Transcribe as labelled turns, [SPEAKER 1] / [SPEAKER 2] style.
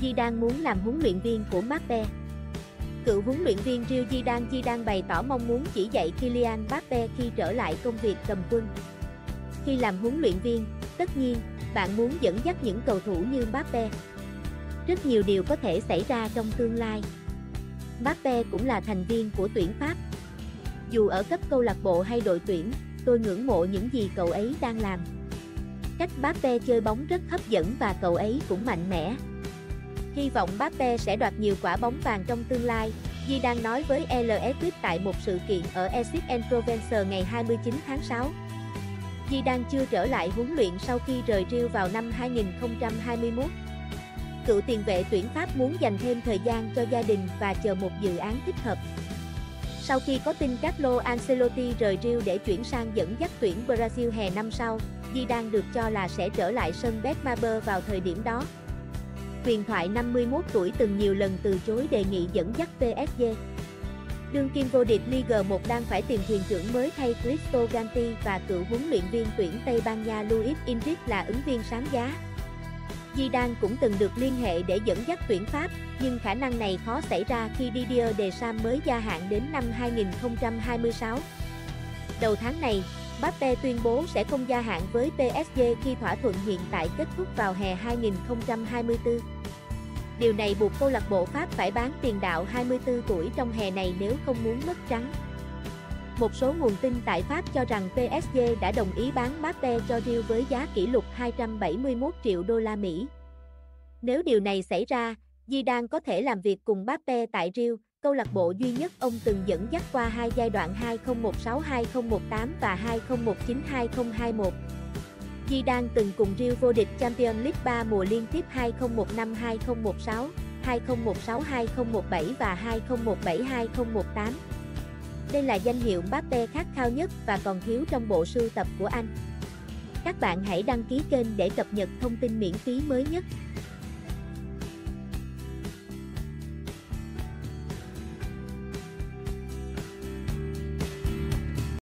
[SPEAKER 1] Zidane muốn làm huấn luyện viên của Mbappe. Cựu huấn luyện viên Real Zidane Zidane bày tỏ mong muốn chỉ dạy Kylian Mbappe khi trở lại công việc cầm quân. Khi làm huấn luyện viên, tất nhiên, bạn muốn dẫn dắt những cầu thủ như Mbappe. Rất nhiều điều có thể xảy ra trong tương lai. Mbappe cũng là thành viên của tuyển Pháp. Dù ở cấp câu lạc bộ hay đội tuyển, tôi ngưỡng mộ những gì cậu ấy đang làm. Cách Mbappe chơi bóng rất hấp dẫn và cậu ấy cũng mạnh mẽ. Hy vọng Mbappe sẽ đoạt nhiều quả bóng vàng trong tương lai, Di đang nói với LS tại một sự kiện ở Aix Provence ngày 29 tháng 6. Di đang chưa trở lại huấn luyện sau khi rời Real vào năm 2021. Cựu tiền vệ tuyển Pháp muốn dành thêm thời gian cho gia đình và chờ một dự án thích hợp. Sau khi có tin Carlo Ancelotti rời Real để chuyển sang dẫn dắt tuyển Brazil hè năm sau, Di đang được cho là sẽ trở lại sân Betmaber vào thời điểm đó. Huyền thoại 51 tuổi từng nhiều lần từ chối đề nghị dẫn dắt PSG. Đương kim vô địch Ligue 1 đang phải tìm thuyền trưởng mới thay Cristo Ganti và cựu huấn luyện viên tuyển Tây Ban Nha Luis Enrique là ứng viên sáng giá. Zidane cũng từng được liên hệ để dẫn dắt tuyển Pháp, nhưng khả năng này khó xảy ra khi Didier Deschamps mới gia hạn đến năm 2026. Đầu tháng này, Mbappe tuyên bố sẽ không gia hạn với PSG khi thỏa thuận hiện tại kết thúc vào hè 2024. Điều này buộc câu lạc bộ Pháp phải bán tiền đạo 24 tuổi trong hè này nếu không muốn mất trắng. Một số nguồn tin tại Pháp cho rằng PSG đã đồng ý bán Mbappe cho Real với giá kỷ lục 271 triệu đô la Mỹ. Nếu điều này xảy ra, Zidane có thể làm việc cùng Mbappe tại Real, câu lạc bộ duy nhất ông từng dẫn dắt qua hai giai đoạn 2016-2018 và 2019-2021. Zidane từng cùng Real vô địch Champions League 3 mùa liên tiếp 2015-2016, 2016-2017 và 2017-2018. Đây là danh hiệu Mbappe khát khao nhất và còn thiếu trong bộ sưu tập của anh. Các bạn hãy đăng ký kênh để cập nhật thông tin miễn phí mới nhất.